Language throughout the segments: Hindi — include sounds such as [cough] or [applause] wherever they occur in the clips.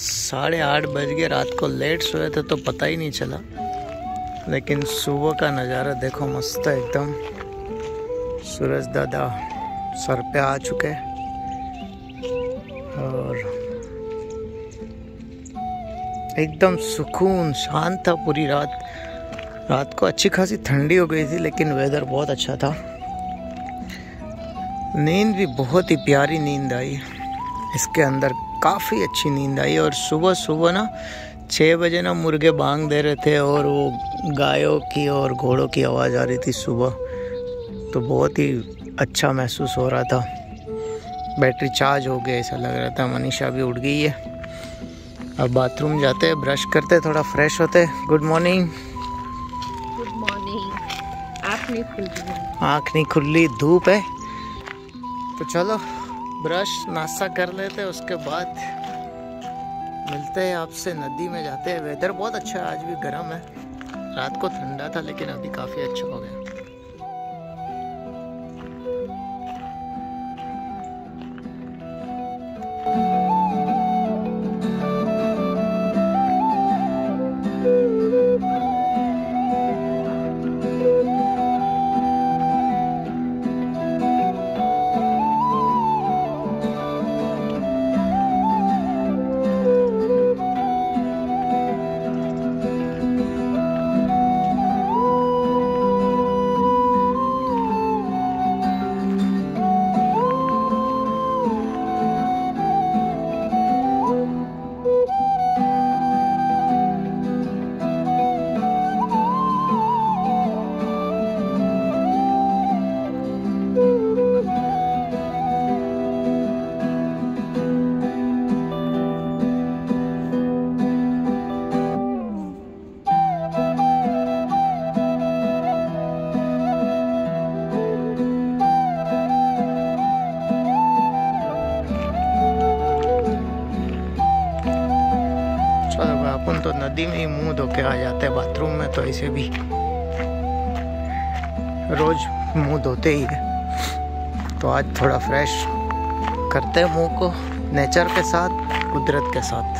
साढ़े आठ बज गए, रात को लेट सोए थे तो पता ही नहीं चला। लेकिन सुबह का नज़ारा देखो मस्त है एकदम। सूरज दादा सर पे आ चुके और एकदम सुकून, शांत था पूरी रात। रात को अच्छी खासी ठंडी हो गई थी, लेकिन वेदर बहुत अच्छा था। नींद भी बहुत ही प्यारी नींद आई। इसके अंदर काफ़ी अच्छी नींद आई और सुबह सुबह ना छः बजे ना मुर्गे बांग दे रहे थे और वो गायों की और घोड़ों की आवाज़ आ रही थी सुबह। तो बहुत ही अच्छा महसूस हो रहा था। बैटरी चार्ज हो गया ऐसा लग रहा था। मनीषा भी उठ गई है। अब बाथरूम जाते ब्रश करते थोड़ा फ्रेश होते। Good morning. Good morning. आँख नहीं आँख नहीं खुली धूप है। तो चलो ब्रश नाश्ता कर लेते, उसके बाद मिलते हैं आपसे नदी में जाते हैं। वेदर बहुत अच्छा है, आज भी गर्म है। रात को ठंडा था, लेकिन अभी काफ़ी अच्छा हो गया। में तो भी। रोज मुँह धोते ही है। तो आज थोड़ा फ्रेश करते हैं मुँह को नेचर के साथ, कुदरत के साथ।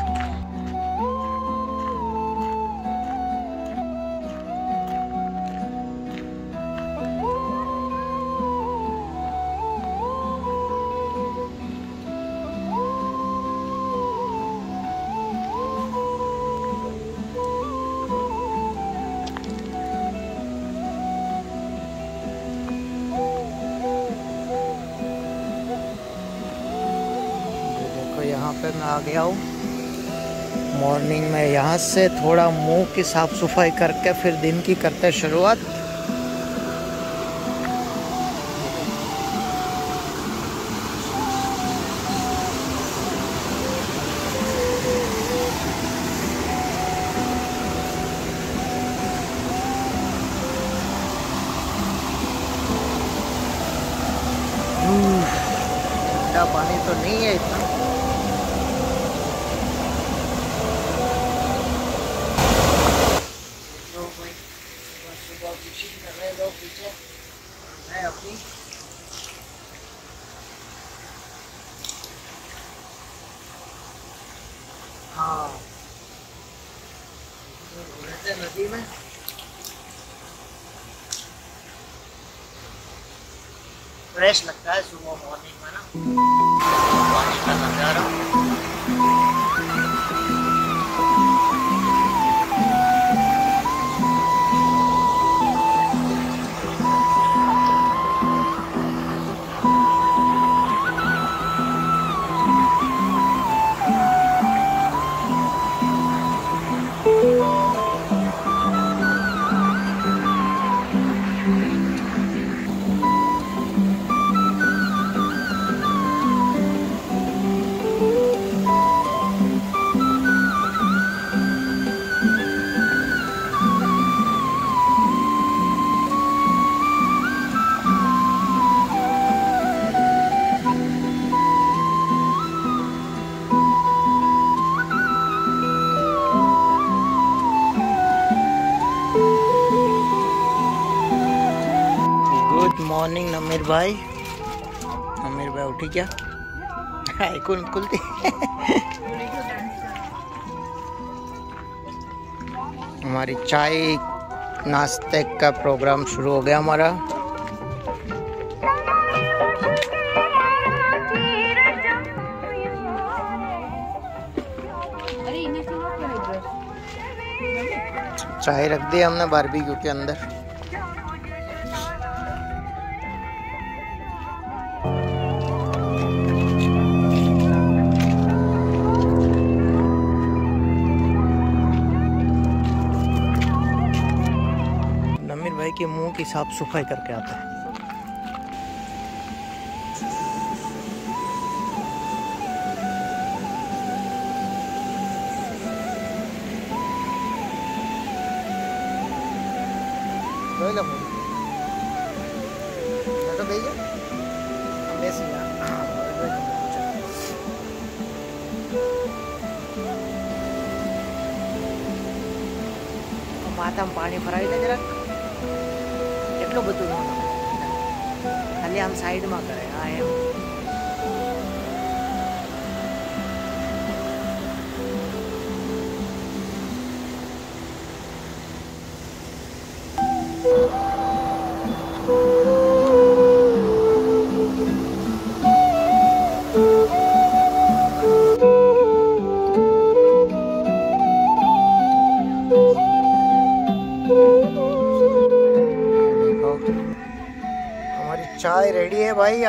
पे मैं आ गया हूँ मॉर्निंग में यहाँ से थोड़ा मुँह की साफ़ सफ़ाई करके फिर दिन की करते शुरुआत। पानी तो नहीं है इतना। भाई। अमीर भाई, उठी क्या? ऐकून कुल हमारी चाय नाश्ते का प्रोग्राम शुरू हो गया हमारा। चाय रख दी हमने बारबेक्यू के अंदर। के मुंह की साफ सफाई करके आता है જોઈ તો બેસી જા બેસી જા હા, હવે ચાલ. માથામાં પાણી ભરાવી લે જરાક એટલું બધું ન નાખે. ખાલી આમ સાઈડમાં કરે હા એમ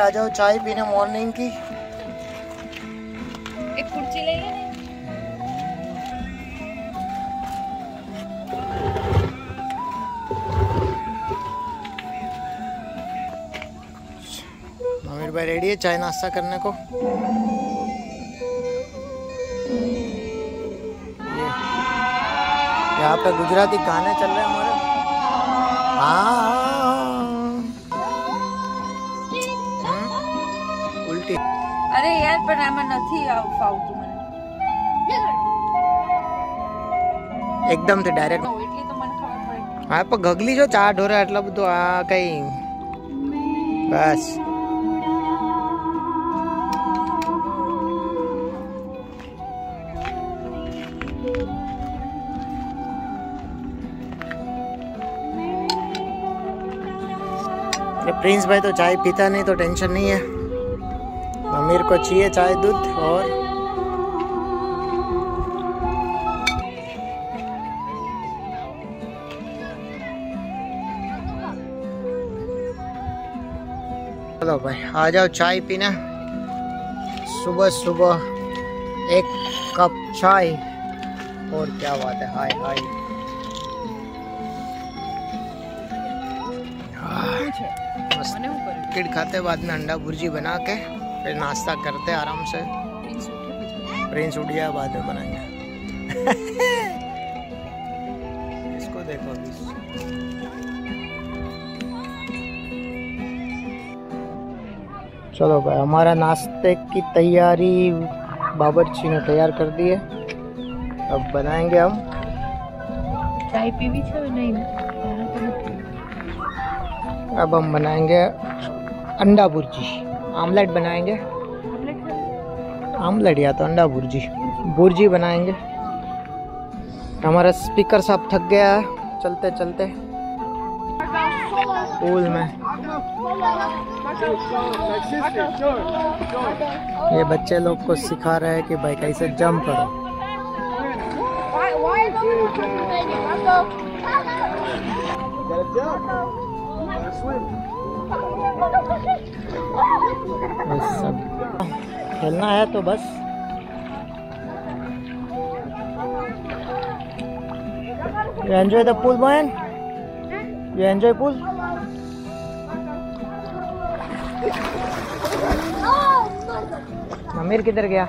आ जाओ चाय पीने मॉर्निंग की। एक कुर्सी ले ले आमिर भाई रेडी है चाय नाश्ता करने को? यहाँ पे गुजराती गाने चल रहे हैं हमारे। हाँ। અરે યાર પણ આમાં નથી આવ- ફાવતું મને એકદમ થી ડાયરેક્ટ હો, એટલી તો મને ખબર પડી હા પણ ગગલી જો ચા ઢોરે આટલા બધું આ કઈ બસ ये प्रिंस भाई तो चाय पीता नहीं तो टेंशन नहीं है मेरे को चाहिए चाय दूध और चलो भाई आ जाओ चाय पीना। सुबह सुबह एक कप चाय। और क्या बात है? हाय हाय। हाँ। खाते बाद में अंडा भुर्जी बना के फिर नाश्ता करते आराम से। प्रिंस उठिया बाद में बनाएँगे। [laughs] इसको देखो चलो भाई हमारा नाश्ते की तैयारी बाबरची ने तैयार कर दी है। अब बनाएँगे हम। चाय पीवी नहीं अब हम बनाएँगे अंडा भुर्जी आमलेट बनाएँगे। आमलेट या तो अंडा भुर्जी भुर्जी बनाएँगे। हमारा स्पीकर साहब थक गया है। चलते चलते। पूल में। ये बच्चे लोग को सिखा रहे हैं कि भाई कैसे जंप करो। बस सब। खेलना है तो बस। You enjoy the pool, man? You enjoy pool? Amir किधर गया?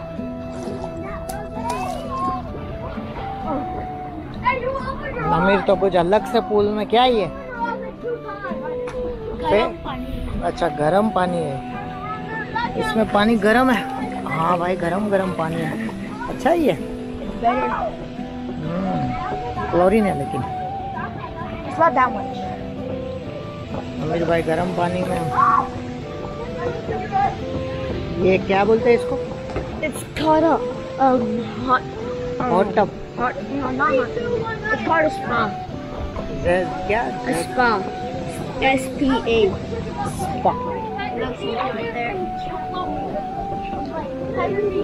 अमीर तो कुछ अलग से पूल में क्या है ये पे- अच्छा गर्म पानी है। इसमें पानी गर्म है? हाँ भाई गर्म गर्म पानी है। अच्छा ही है। क्लोरीन है लेकिन। अमीर भाई गर्म पानी में। ये क्या बोलते हैं इसको? It's called a um, hot, hot tub hot, no, not hot. It's called a spa. क्या? A spa. S P A.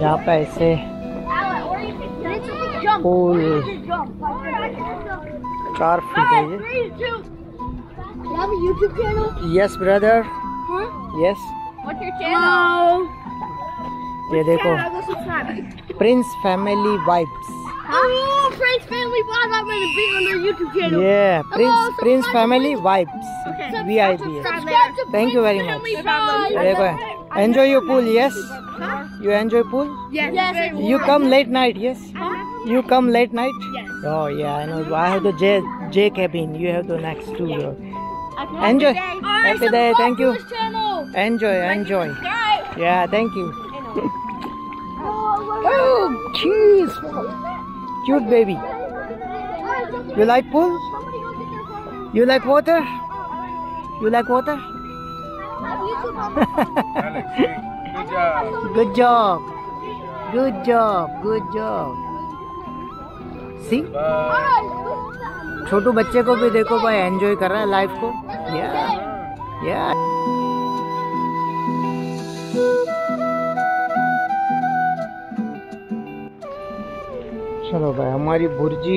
यहाँ पे ऐसे पूल चार फीट है ये? Yes brother? यस. ये देखो. Prince family vibes Huh? Oh, Prince Family Vibes. I'm going to be on their YouTube channel. Yeah, Prince, Hello, Prince Family Vibes. Okay. VIP. Thank you very much. Very. Enjoy your pool, yes? Huh? You enjoy pool? Yes. yes. You come late night, yes? Huh? You come late night? Yes. Oh, yeah, I know. I have the J, J cabin. You have the next two. Yeah. Enjoy. Happy day. Thank you. Enjoy, enjoy. Yeah, thank you. [laughs] oh, jeez. Cute baby. You like pool? You like water? You like water? Good job. Good job. Good job. See? छोटू बच्चे को भी देखो भाई एंजॉय कर रहा है लाइफ को या या चलो भाई, हमारी भुर्जी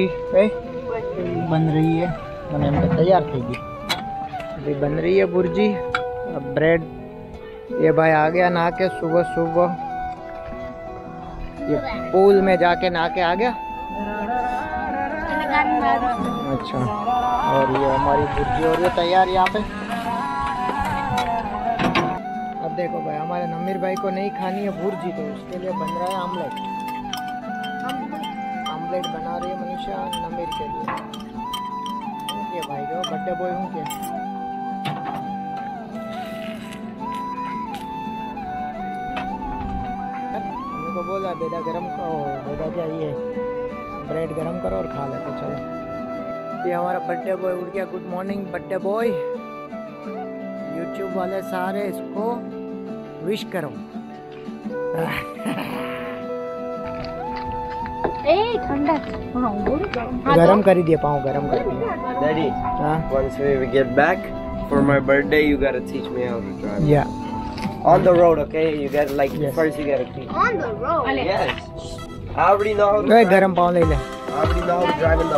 बन रही है। बनाने तैयार थी अभी बन रही है भुर्जी। अब ब्रेड ये भाई आ गया नहा के सुबह सुबह। ये पूल में जाके नहा के आ गया। अच्छा। और ये हमारी भुर्जी, और ये तैयार यहाँ पे। अब देखो भाई, हमारे नमीर भाई को नहीं खानी है भुर्जी तो उसके लिए बन रहा है आमलेट। चॉकलेट बना रही है मनीषा, नमीर के लिए। ओके भाई जो बर्थडे बॉय हूँ क्या? हाँ, को बोला, बेटा गरम करो बेटा क्या ये ब्रेड गरम करो और खा लेते तो चलो। ये हमारा बर्थडे बॉय उठ गया। Good morning birthday boy YouTube वाले सारे इसको विश करो। [laughs] ए ठंडा हाँ बोल गरम कर ही दिए पाँव गरम कर दिए Daddy, हाँ once we get back for my birthday, you gotta teach me how to drive. या On the road, okay? You gotta like Yes. first you gotta teach. on the road. Yes. I already know how to ओए drive. गरम पाँव ले ले I already know how to drive in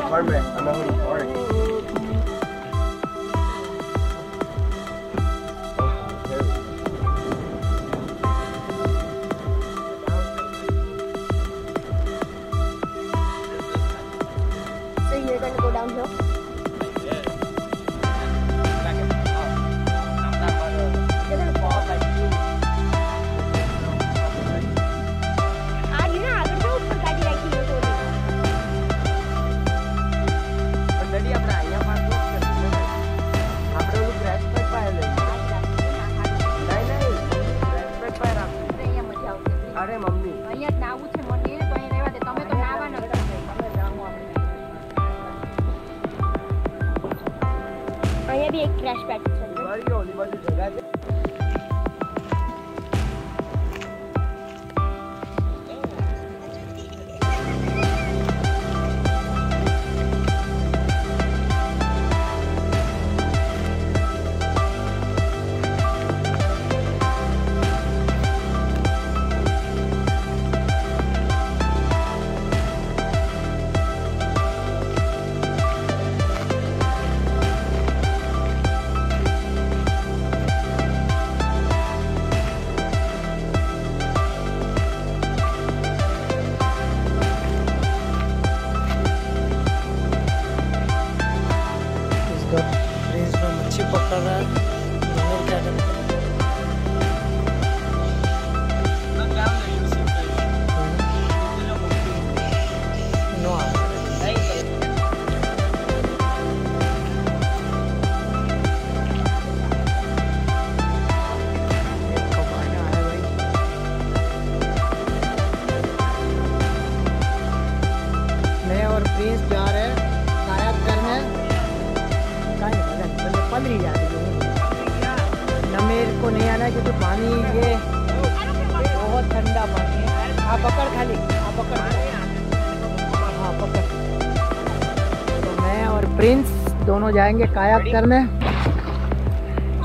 Prince दोनों जाएँगे कायाक करने।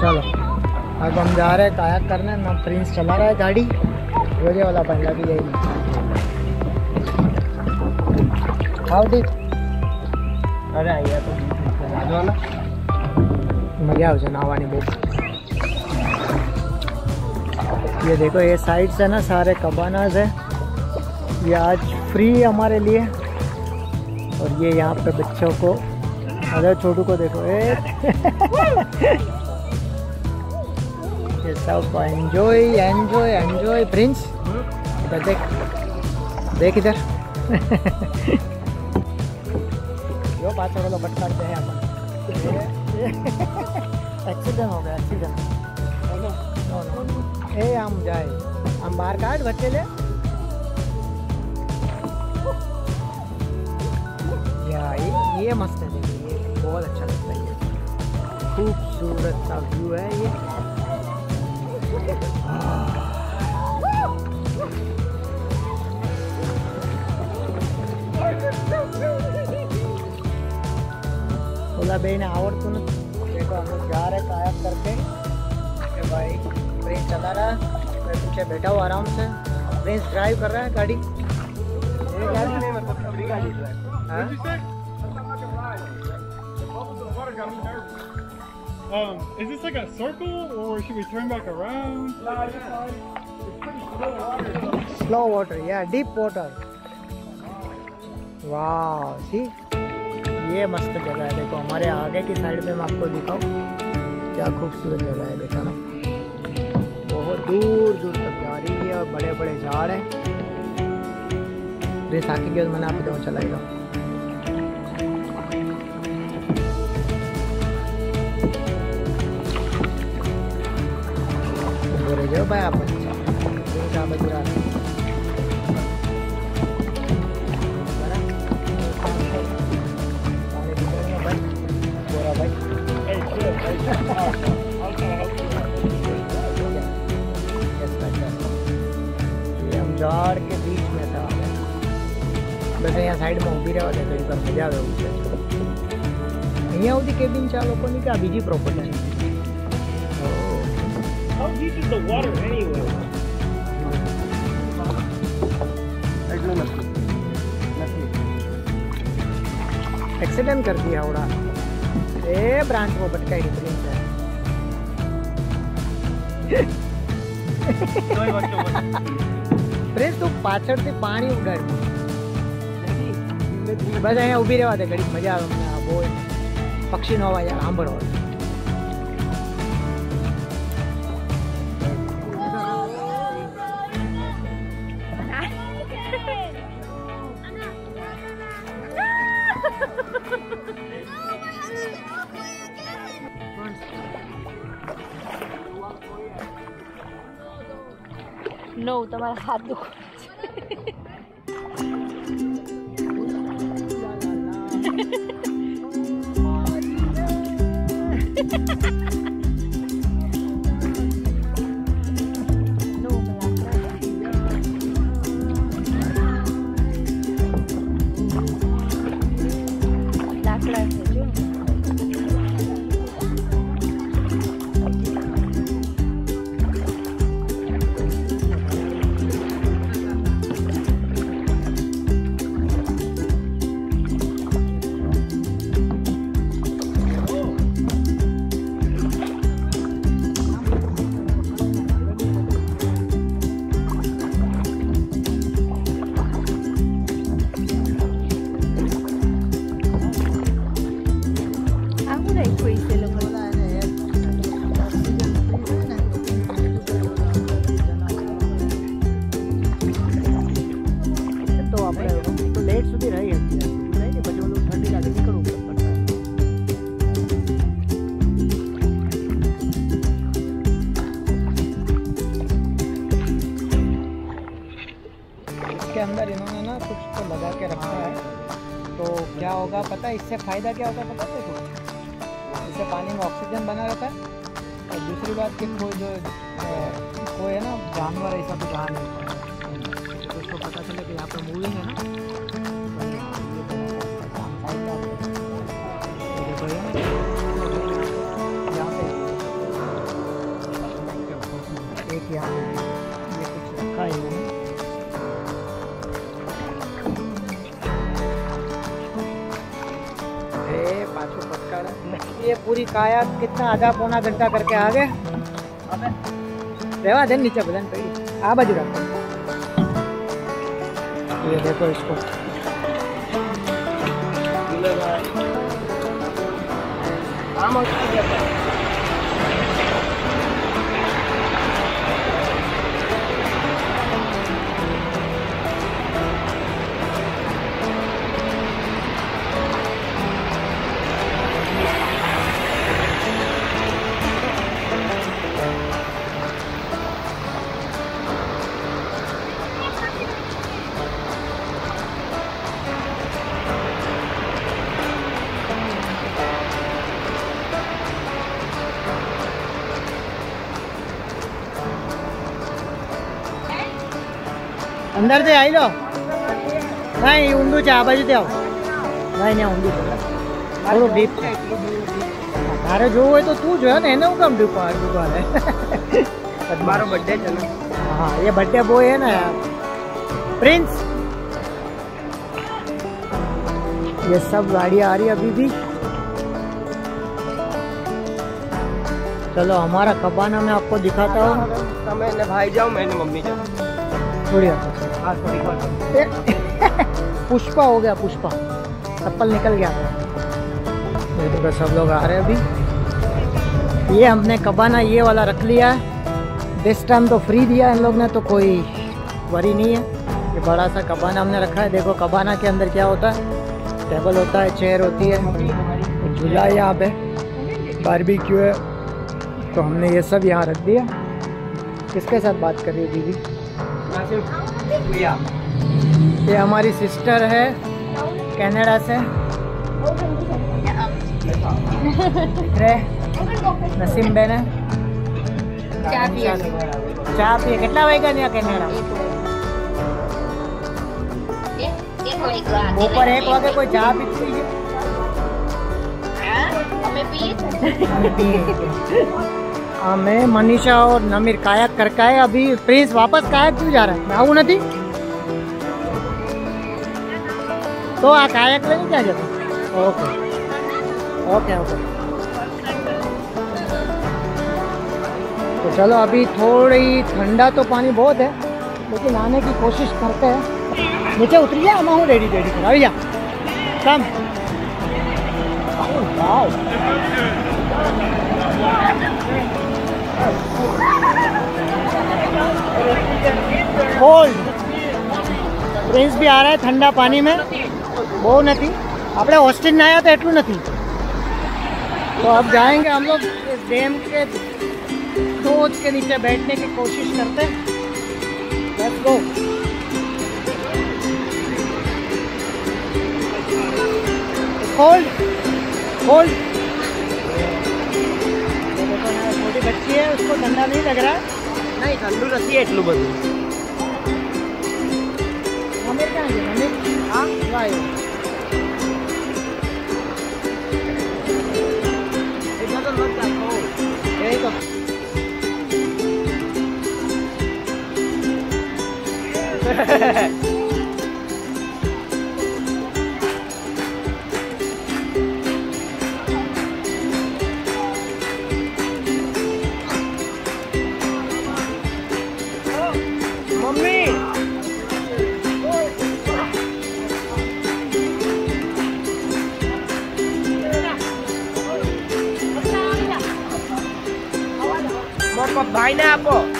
चलो अब हम जा रहे हैं कायाक करने ना प्रिंस चला रहा है गाड़ी। रोज़े वाला पहला भी यही खाओ दी अरे आइए तो मज़ा आवश्य नहावानी बहुत ये देखो ये साइड से ना सारे कबानाज है। ये आज फ्री है हमारे लिए। और ये यहाँ पे बच्चों को अगर छोटू को देखो ये सब एंजॉय एंजॉय एंजॉय प्रिंस इधर देख देख इधर। जो पाछा वाला भटकाते हैं अपन। [laughs] एक्सीडेंट हो गया एक्सीडेंट ए, हम जाए। हम बाहर काट बच्चे ले? या, ये ये मस्त है देखिए बहुत अच्छा लगता है ये। खूबसूरत सा व्यू है ये। बोला बहन तुम देखो हम लोग जा रहे कायक करके। भाई ट्रेन चला रहा है। मैं पीछे बैठा हुआ आराम से। ट्रेन ड्राइव कर रहा है गाड़ी। नहीं मतलब गाड़ी ड्राइव हाँ? अपनी गाड़ी हाँ? Um, is this like a circle or should we turn back around? Slow water या डीप वाटर वाह सी ये मस्त जगह है देखो हमारे आगे की साइड में मैं आपको दिखाऊँ। क्या खूबसूरत जगह है देखा ना? बहुत दूर दूर तक जा रही है और बड़े बड़े झाड़ हैं। बैसाखी के मैंने आप दो चलाएगा बोले जाओ भाई आप क्या बजुरा हम ઝાડ કે બીચ में था બસ અહીંયા સાઈડમાં ઊભી રહેવા દે ઘડી પર મજા આવે એવું છે અહીંયા સુધી કેબિન છે આ લોકોની કે આ બીજી પ્રોપર્ટી છે How deep is the water anyway? એટલું નથી નથી एक्सीडेंट कर दिया उड़ा ए ब्रांच को भटकाई प्रिंस ने પ્રેસ તું પાછળથી પાણી ઉડાડ બસ અહીંયા ઊભી રહેવા દે ઘડી મજા આવે અમને આ બહુ પક્ષીનો અવાજ આવે સાંભળવા નો તમારા હાથ દુખ. इससे फ़ायदा क्या होता है पता है देखो इससे पानी में ऑक्सीजन बना रहता है, और दूसरी बात कि कोई जो कोई है ना, जानवर ऐसा तो जान नहीं उसको पता चले कि यहाँ पर मूविंग है ना ये पूरी काया कितना आधा पौना घंटा करके आ गए। रेवा देन नीचे बदन पे आ बाजू रखो। ये देखो इसको। અંદરથી આવી લો નહીં ઊંડું છે આ બાજુથી આવો નહીં ત્યાં ઊંડું છે થોડું ડીપ છે તારે જોવું હોય તો તું જોયો ને એને હું કામ ડૂબા ડૂબાડે [laughs] મારો બર્થડે છે ને हाँ ये बर्थडे बॉय है ना प्रिंस ये सब गाड़ियाँ आ रही है अभी भी चलो हमारा कबाना मैं आपको दिखाता हूँ તમે ને ભાઈ જાઓ મેં ને મમ્મી જાઓ थोड़ी हाँ, पुष्पा हो गया पुष्पा। चप्पल निकल गया। तो सब लोग आ रहे हैं अभी। ये हमने कबाना ये वाला रख लिया है। दिस टाइम तो फ्री दिया इन लोग ने तो कोई वरी नहीं है। ये बड़ा सा कबाना हमने रखा है। देखो कबाना के अंदर क्या होता है। टेबल होता है चेयर होती है। झूला यहाँ पे। बारबी क्यों है। तो हमने ये सब यहाँ रख दिया। किसके साथ बात कर रही है दीदी? ये हमारी सिस्टर है कनाडा से दिख रहे नसीम बेन है ચા પીએ ચા પીએ કેટલા વાગ્યા ત્યાં કેનેડા બપોર એક વાગે કોઈ ચા પીતી છે અમે પીએ અમે पिए हमें मनीषा और नमीर कायक करके आए अभी प्रिंस वापस कायक क्यों जा रहा है આવું નથી તો तो आ कायक लेंगे क्या कहते ओके। Okay okay. तो चलो, अभी थोड़ी ठंडा तो पानी बहुत है, लेकिन आने की कोशिश करते हैं। नीचे उतरी जा, मैं हूँ रेडी रेडी करा भैया कम कोल्ड प्रिंस भी आ रहा है ठंडा पानी में। બહુ નથી આપણે ઓસ્ટિન ના આવ્યા તો એટલું નથી तो अब जाएंगे हम लोग इस डैम के टोच के नीचे बैठने की कोशिश करते हैं लेट्स गो कोल्ड कोल्ड छोटी बच्ची है उसको ठंडा नहीं लग रहा है નહીં ઠંડુ નથી એટલું બધું हमें क्या है Magpapineapple.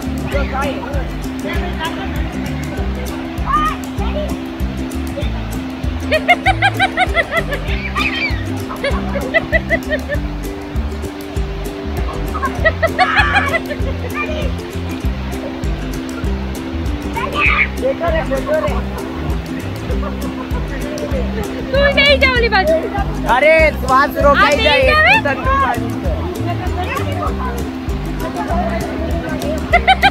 तू नहीं जा बाजू अरे पाँच रुपए जाए तंदूर [laughs] [laughs] [laughs]